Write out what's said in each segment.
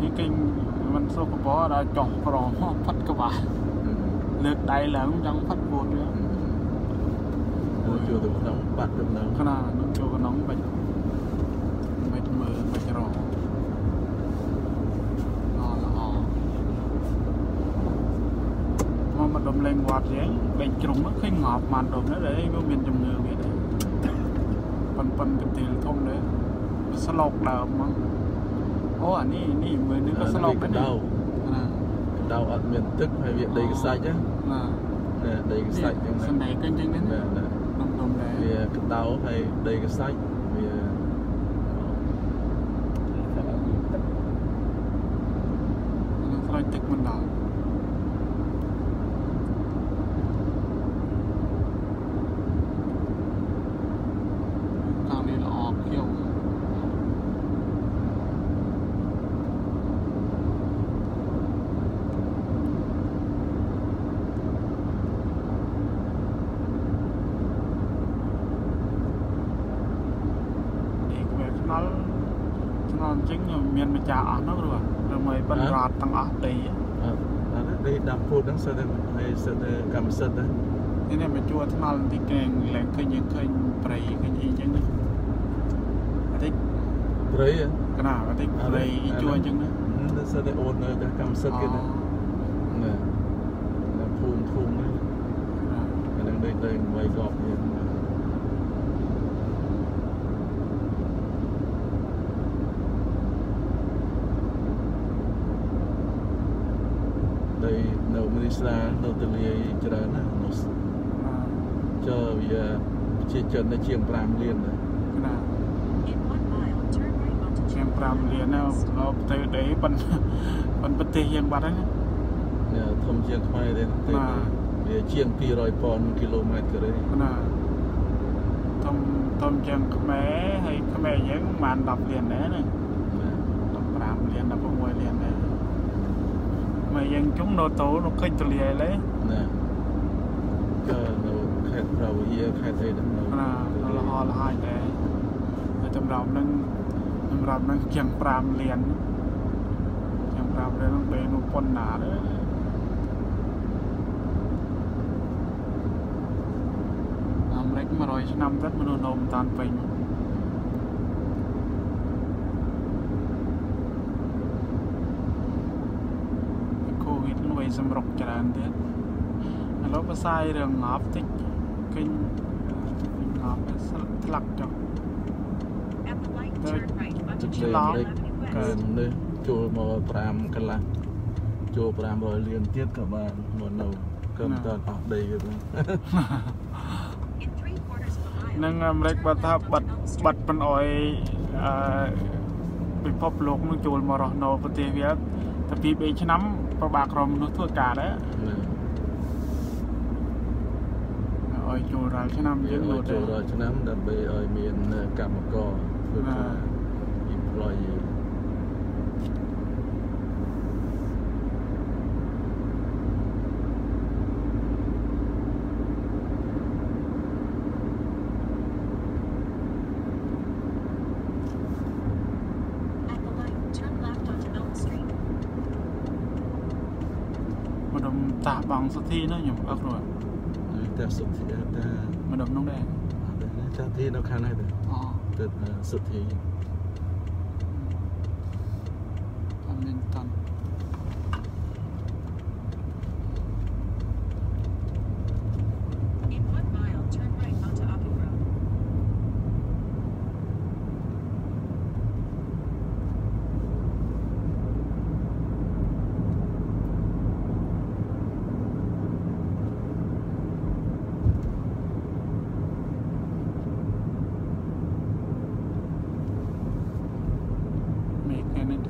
នេះគេមិនសុខបរដល់ចុះប្រមផាត់ក្បាលលើកដៃឡើងចង់ផាត់ពួនវាចូលចូលទៅក្នុងបាត់ទៅក្នុងខ្នានឹងចូលក្នុងបាច់បាច់មើលបាច់រកអល្អមកមកដុំលេងវត្តយើងលេងជ្រុំហ្នឹងឃើញងាប់បានដុំហ្នឹងដែរវាមានជំងឺវាដែរប៉ុនប៉ុនកន្ទិលធំដែរស្លោកដើមមក អូអានេះនេះមើលនេះក៏ស្លោកកដែរដៅណាកដៅអត់មានទឹកហើយវាដីខ្សាច់ណាណាណែដីខ្សាច់ចឹងសណាណ្ដែកអញ្ចឹងហ្នឹងណែណែដុំដុំដែរវាកដៅហើយដីខ្សាច់វា នឹងស្រោចទឹកមិនដល់ខាងនេះល្អខៀវនេះវាខ្នល់ខ្នល់អញ្ចឹង មានម្ចាស់អស់នោះឬឬមិនបន្តរត់ទាំងអស់ដីអត់អត់ដីដាំពូតហ្នឹងសិតតែហើយសិតតែកម្មសិទ្ធណានេះនេះមកជួថ្នល់បន្តិចគេឡើងឃើញយើងឃើញព្រៃឃើញអីអញ្ចឹងណាបន្តិចព្រៃហ៎កណាបន្តិចព្រៃជួអញ្ចឹងណាទៅសិតតែអូននៅតែកម្មសិទ្ធគេណាណែនៅភូមិភូមិហ្នឹងអាហ្នឹងដីដីໄວកប់យើងដី នៅមនីស្រានៅទលាយច្រើនណានោះចើវាជាជននៅជាង5លានដែរកណា In one mile, turn right onto ជាង5លានណាដល់ទៅដីប៉ុនប៉ុនប្រទេសយើងបាត់ហើយណានេះធំជាងខ្មែរទេទេបាទវាជាង200ប៉ុនគីឡូម៉ែត្រការ៉េកណាធំធំជាងខ្មែរហើយខ្មែរយើងប្រហែល10លានដែរណា15លាន16លានដែរ មកយើងជុំនៅតូនៅឃើញទលាយឡើយណាក៏នៅខេត្តប្រវៀខេត្តអីហ្នឹងនៅណាលហលហើយដែរតែចម្រោមនឹងចម្រោមនឹងជាង5លានជាង5លាននឹងដីនោះប៉ុណ្ណាដែរអាមេរិក100ឆ្នាំទៀតមនុស្សនៅមិនតាន់ពេញកូវីដនឹងវាយ សម្រុកច្រើនទៀតឥឡូវផ្សាយរឿងងាប់តិចឃើញងាប់ស្លឹកថ្លាក់ចុះ At the light, turn right onto ទឹក Chile. លេអាមេរិក Avenue កើ West. នេះចូលមក5កន្លះចូល500លានទៀតក៏បានមកនៅក៏មិនតាន់អស់ដីគេហ្នឹង In three quarters of a mile, នឹងអាមេរិកបើថាបិទបិទមិនអោយអឺពិភពលោកនឹងចូលមករស់នៅប្រទេសវាតែពី3ឆ្នាំ ប្របាក្រុមមនុស្សធ្វើការដែរណាអោយចូលរាល់ឆ្នាំវាយើងឲ្យនៅតែចូលរាល់ឆ្នាំដើម្បីឲ្យមានកម្មករធ្វើណាការ employee at the light, turn left onto Elm Street. ម្ដុំតាប ងសុធីនោះខ្ញុំអឹកនោះហើយតែសុទ្ធិតែម្ដុំនោះដែរចាទីនៅខាងនេះទៅអូទៅសុទ្ធិ អត់មានតាន់ In one mile, turn right onto Auckland Road.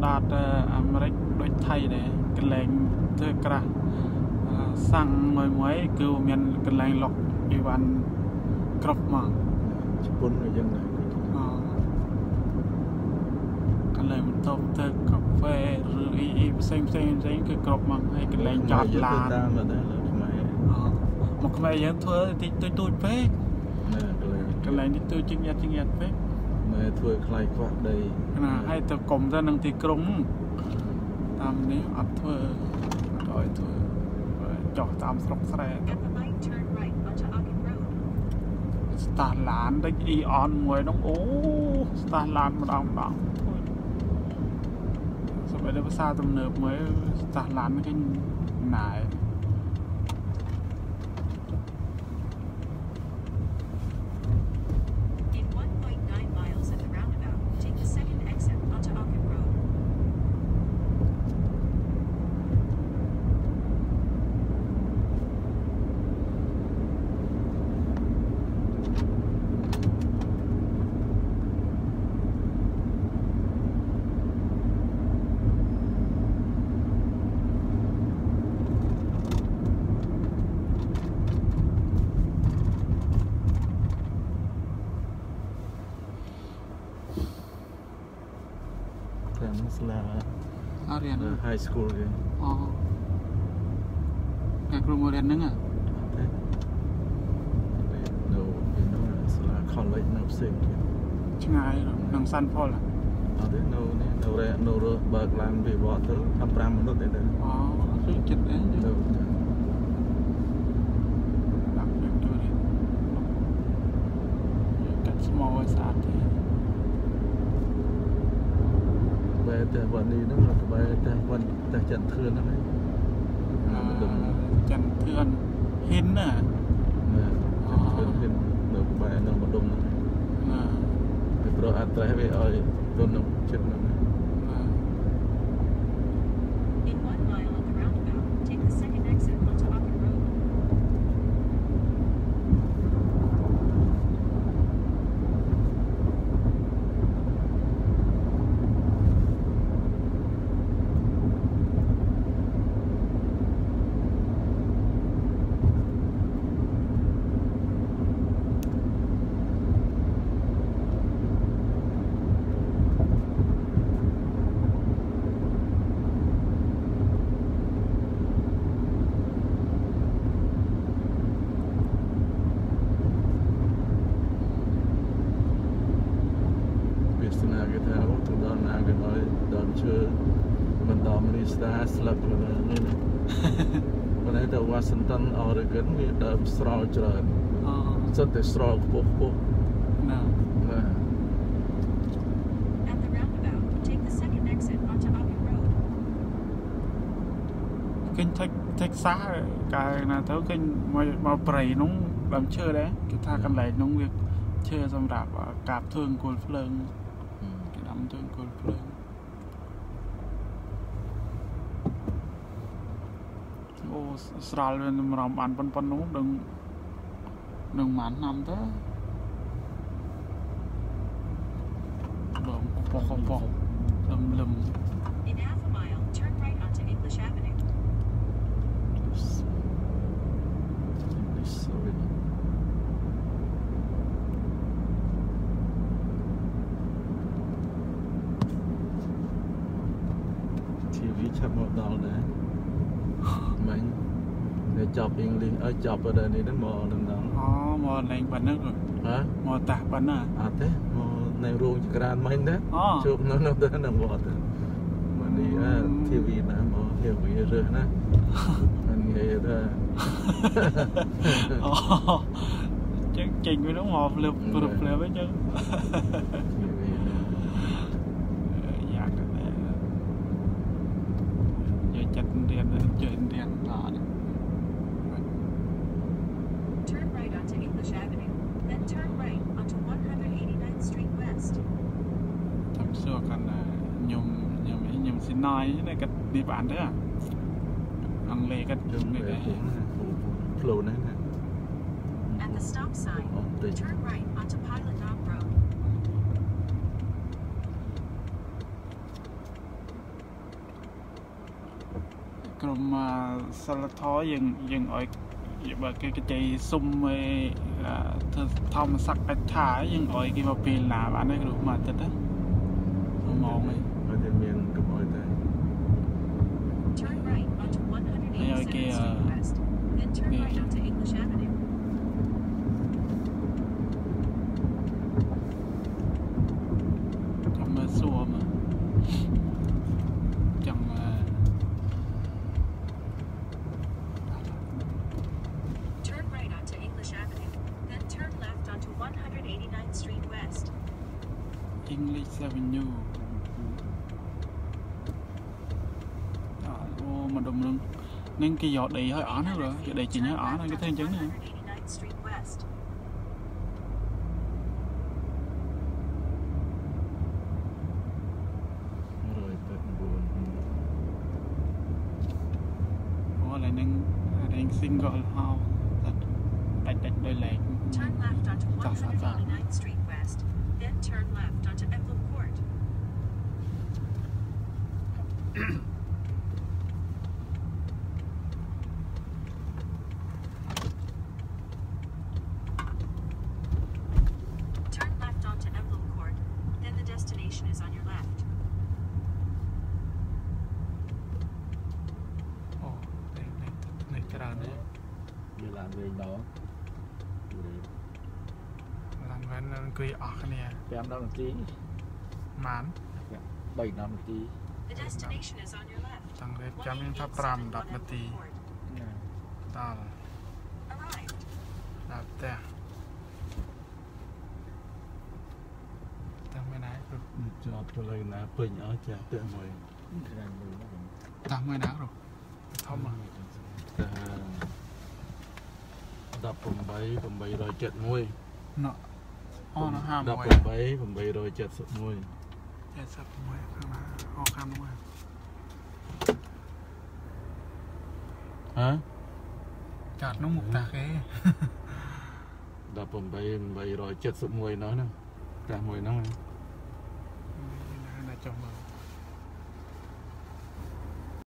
standard អាមេរិកដូចថៃដែរកន្លែងធ្វើក្រាស់អឺសាំងមួយមួយគឺមានកន្លែងលុកអីវ៉ាន់គ្រប់មកជប៉ុនក៏យ៉ាងដែរអកន្លែងបន្ទប់ធ្វើកាហ្វេឬអីអីផ្សេងផ្សេងផ្សេងគឺគ្រប់មកហើយកន្លែងចតឡានតាមមកដែរលើខ្មែរអមកខ្មែរយើងធ្វើតិចតូចតូចពេកណែកន្លែងកន្លែងនេះទូចជាងយ៉ាត់ជាងយ៉ាត់ពេកម៉ែ ធ្វើខ្លាយខ្វះដីណាហើយទៅកុំទៅនឹងទីក្រុងតាមនេះអត់ធ្វើអត់ឲ្យធ្វើចុះតាមស្រុកស្រែ At the light, turn right onto Ogden Road. ស្តាស់ឡានដូចអ៊ីអនមួយនោះអូស្តាស់ឡានម្ដងម្ដងសម្រាប់ភាសាទំនើបមួយស្តាស់ឡានគេណាយ In 1.9 miles at the roundabout, take the second exit onto Ogden Road. តាមស្លា អត់រៀននៅ high school គេអូអ្នកគ្រូមករៀនហ្នឹងហ៎អត់ទេនៅពីនោះស្លា college នៅផ្សេងទៀតឆ្ងាយនឹងសាន់ផលហ៎អត់ទេនៅនេះនៅរែនៅរស់បើកឡានពីវត្តទៅ15មិនិតទេទៅអូគឺចិត្តដែរទៅដាក់យកចូលរៀនកាត់ស្មោឲ្យស្អាតទេ បែរ តែវត្តនេះហ្នឹងទៅបែរតែវត្តតែចន្ទធឿនហ្នឹងឯងនៅម្ដុំចន្ទធឿនហ៊ិនណាណាចន្ទធឿនហ៊ាននៅបែរនៅម្ដុំហ្នឹងឯងណាពីព្រោះអត់ត្រេះវាឲ្យទុននៅចិត្តហ្នឹងឯង ណា In one mile at the roundabout, take the second exit onto Ogden Road. វាសនាគេថាអូទៅដល់ណាគេឲ្យដល់ ជើបន្តមនីស្តាស្លឹកទៅនេះណាប៉ុន្តែទៅ Washington Oregon វាដើមស្រោច្រើនអូសិតតែស្រោខ្ពស់ខ្ពស់ណាណា At the roundabout, take the second exit onto Ogden Road. ឃើញថេកថេកសាសកាលណាទៅឃើញមកមកប្រៃនោះដើមឈើដែរគេថាកន្លែងនោះវាឈើសម្រាប់កាបធ្វើអង្គុលភ្លើងគេដាំធ្វើអង្គុលភ្លើងអូ ស្រាលវាតម្រាំបានប៉ុនប៉ុននោះដឹងនឹងម៉ានឆ្នាំទៅបងកប៉ុកកប៉ុកលឹមលឹម In half a mile, turn right onto English Avenue. This sorry ทีวีឆាប់មកដល់ដែរមិញ តែចប់អ៊ីងលីសឲ្យចប់ទៅនេះហ្នឹងមកនឹងដល់អូមកលេងប៉ុណ្ណឹងហ៎មកតាស់ប៉ុណ្ណាអត់ទេមកនៅរោងចក្រានមិញដែរអូជួបនៅនៅទៅនៅវត្តមកនេះអា TV ណាមកហៀវវារើសណាមិនងាយទេអូចឹងចេញវានោះមកភ្លឹបព្រឹបភ្លឹបអញ្ចឹង TV យ៉ាងដែរយកចិត្តរៀនជឿនរៀនអត់ Turn right onto English Avenue, then turn right onto 189th Street West. ចាំសួរកាន់តែខ្ញុំខ្ញុំ អីខ្ញុំស៊ីណយនេះគាត់នេះបានទេអង់គ្លេសគាត់ជុំនេះទៅដែរផ្លូវហ្នឹងណា At the stop sign, អត់ទេ turn right onto Pilot Knob Road. ក្រុមអសិលធម៌យើងយើងឲ្យបើគេគេចៃសុំឯអឺធ្វើធម្មសក្កិថាយើងឲ្យគេមកពេលណាបានទេគ្រូមកទឹកទៅម៉ោងឯងហើយតែមានកុំឲ្យតែ Turn right onto 187th Okay, Street uh, West. Then turn okay. right onto English Avenue. ចាំមើលសួរមើលចង់អឺ Turn right onto English Avenue. Then turn left onto 189th Street West. English Avenue អើអូមកដំណឹងនឹងគេយកដីឲ្យអស់ណាឬគេដីចេញឲ្យអស់ណាគេធ្វើអញ្ចឹងណា 189th Street West. 189អូឡើយនឹងរេង single ហៅដាច់ដាច់ដោយឡែក Turn left onto Stop, stop, stop. 189th Street West. Then turn left onto Emblem Court. Turn left onto Emblem Court. Then the destination is on your left. អូនេះនេះនេះច្រើនណាស់ វាឡើងវិញដល់ ឡើងវិញនឹងអង្គុយអស់គ្នា5នាទីម៉ាន3នាទី The destination is on your left. ចង់រៀបចំយើងថា5 10នាទីដល់ Arrived. ដល់ផ្ទះតាមមែនហើយគ្រូចប់ទៅលើណាពេញអស់ចាស់ទៅមួយតាមមែនណាគ្រូធំហ៎តែ18 871ណោ អូន51 18 871 70មួយខាងណាអូខាងនោះហ៎ហ៎ចាត់នោះមុខតាគេ18 871នោះណាតែមួយហ្នឹងណាចុះមើល